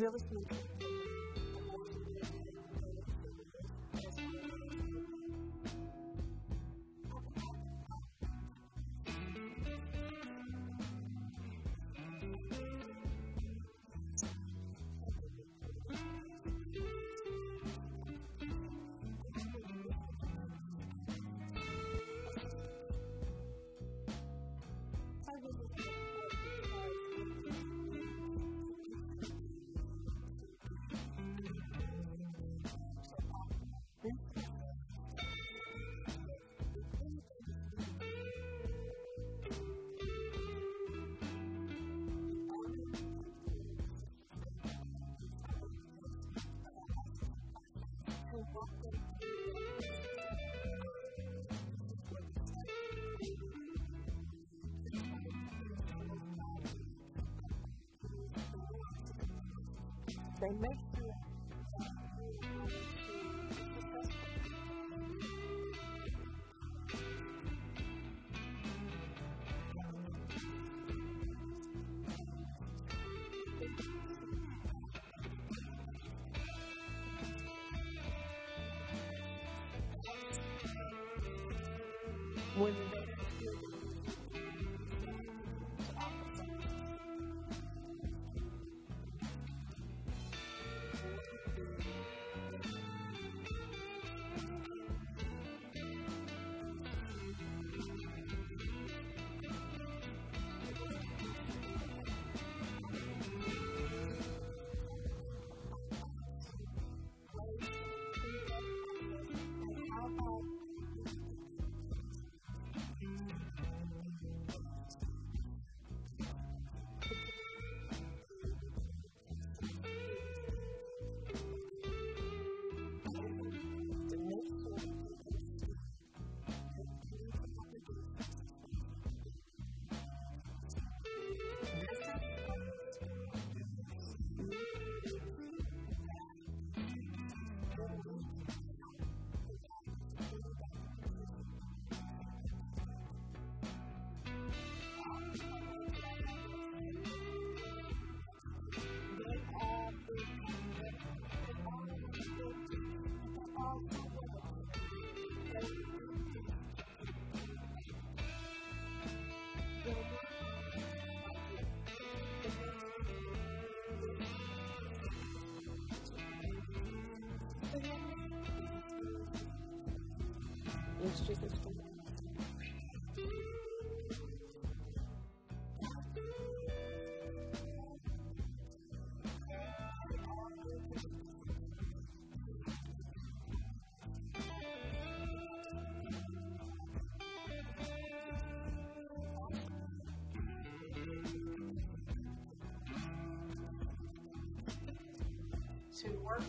really They make sure when To work